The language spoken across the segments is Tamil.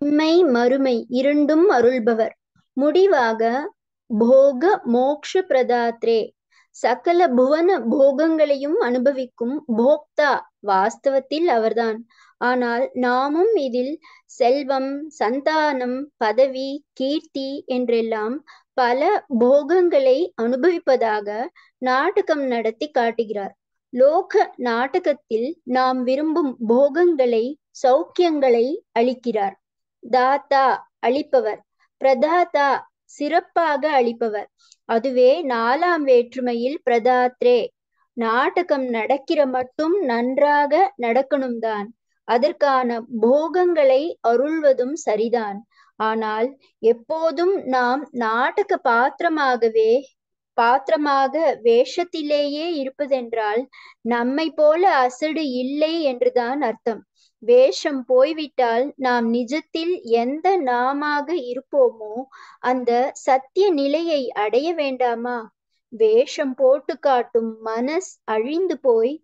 இம்மை மறுமை இரண்டும் அருள்பவர். முடிவாக போக மோக்ஷ பிரதாத்ரே. சகல புவன போகங்களையும் அனுபவிக்கும் போக்தா வாஸ்தவத்தில் அவர்தான். ஆனால் நாமும் இதில் செல்வம் சந்தானம் பதவி கீர்த்தி என்றெல்லாம் பல போகங்களை அனுபவிப்பதாக நாடகம் நடத்தி காட்டுகிறார். லோக நாடகத்தில் நாம் விரும்பும் போகங்களை சௌக்கியங்களை அளிக்கிறார். தாத்தா அளிப்பவர். பிரதாதா சிறப்பாக அளிப்பவர். அதுவே நாலாம் வேற்றுமையில் பிரதாத்ரே நாடகம் நடக்கிற மட்டும் நன்றாக நடக்கணும் தான் அதற்கான போகங்களை அருள்வதும் சரிதான். ஆனால் எப்போதும் நாம் நாடக பாத்திரமாகவே பாத்திரமாக வேஷத்திலேயே இருப்பதென்றால் நம்மை போல அசடு இல்லை என்றுதான் அர்த்தம். வேஷம் போய்விட்டால் நாம் நிஜத்தில் எந்த நாமாக இருப்போமோ அந்த சத்திய நிலையை அடைய வேண்டாமா? வேஷம் போட்டு காட்டும் மனஸ் அழிந்து போய்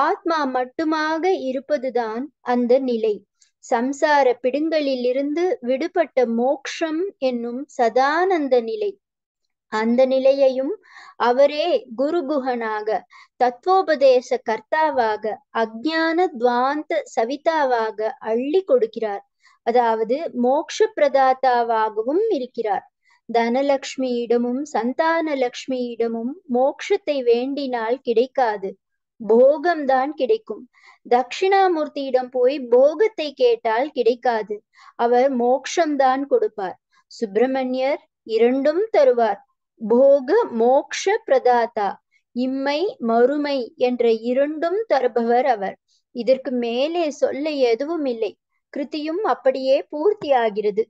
ஆத்மா மட்டுமாக இருப்பதுதான் அந்த நிலை. சம்சார பிடுங்களிலிருந்து விடுபட்ட மோக்ஷம் என்னும் சதானந்த நிலை. அந்த நிலையையும் அவரே குருகுகனாக தத்துவோபதேச கர்த்தாவாக அஜான துவாந்த சவிதாவாக அள்ளி கொடுக்கிறார். அதாவது மோக்ஷ பிரதாத்தாவாகவும் இருக்கிறார். தனலக்ஷ்மியிடமும் சந்தான லக்ஷ்மியிடமும் மோக்ஷத்தை வேண்டினால் கிடைக்காது. போகம்தான் கிடைக்கும். தட்சிணாமூர்த்தியிடம் போய் போகத்தை கேட்டால் கிடைக்காது. அவர் மோக்ஷம்தான் கொடுப்பார். சுப்பிரமணியர் இரண்டும் தருவார். போக மோக்ஷ பிரதாதா இம்மை மறுமை என்ற இரண்டும் தருபவர் அவர். இதற்கு மேலே சொல்ல எதுவும் இல்லை கிருத்தியும் அப்படியே பூர்த்தி ஆகிறது